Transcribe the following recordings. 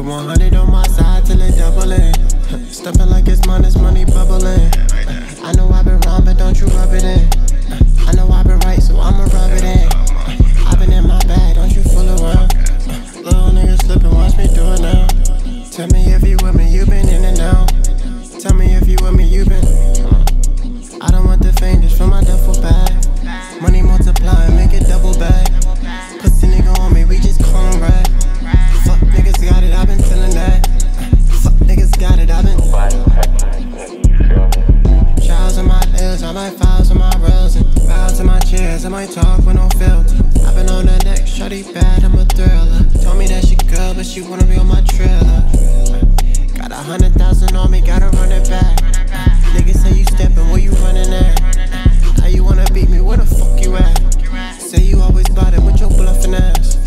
Keep it 100 on my side till it double. Stepping like it's minus money, but I might file to my rails and bow to my chairs. I might talk with no filter. I've been on the next shorty bad, I'm a thriller. Told me that she good, but she wanna be on my trailer. Got a hundred thousand on me, gotta run it back. Niggas say you steppin', where you running at? How you wanna beat me? Where the fuck you at? Say you always bout it with your bluffing ass.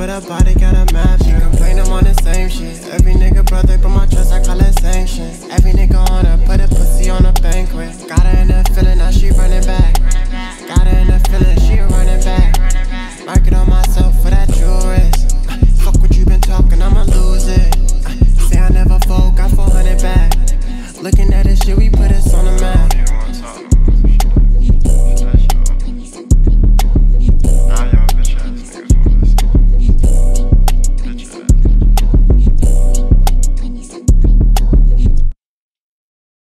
But her body got a map. She complain I'm on the same shit. Every nigga brother, but my trust, I call it sanction. Every nigga on her, put a pussy on a banquet. Got her in her feeling, now she running back. Got her in her feeling, she running back. Market on myself for that jewelry. Fuck what you been talking, I'ma lose it. Say I never fold, got 400 back. Looking